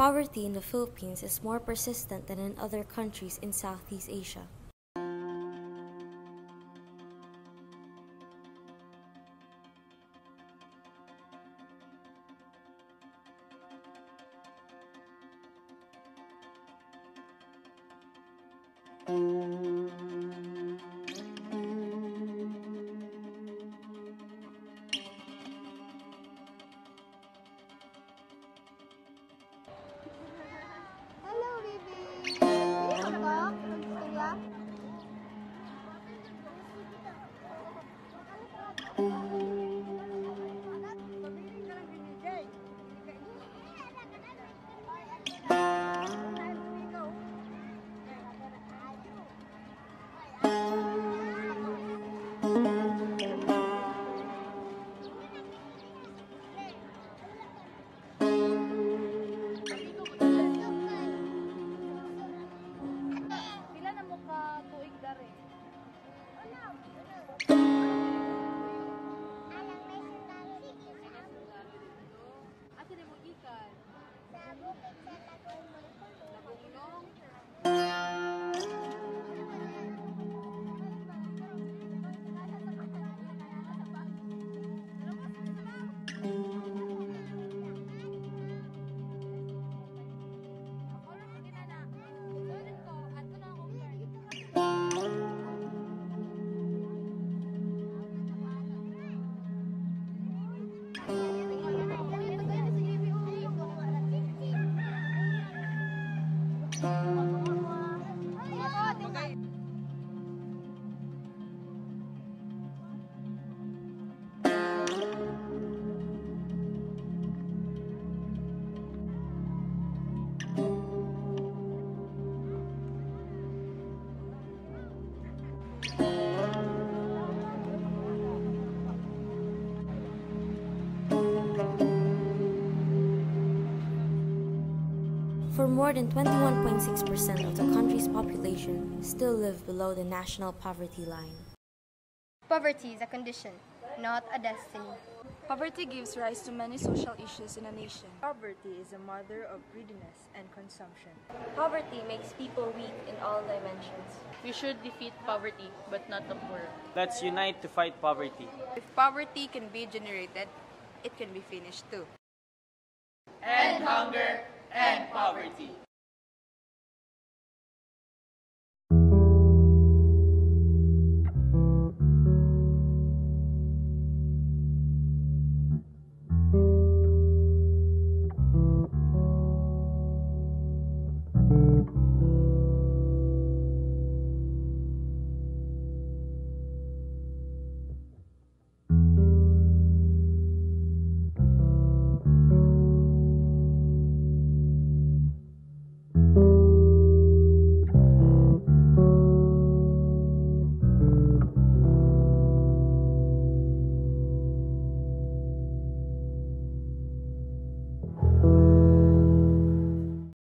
Poverty in the Philippines is more persistent than in other countries in Southeast Asia. Hello, Thank you. For more than 21.6% of the country's population still live below the national poverty line. Poverty is a condition, not a destiny. Poverty gives rise to many social issues in a nation. Poverty is a mother of greediness and consumption. Poverty makes people weak in all dimensions. We should defeat poverty, but not the poor. Let's unite to fight poverty. If poverty can be generated, it can be finished too. End hunger, end poverty.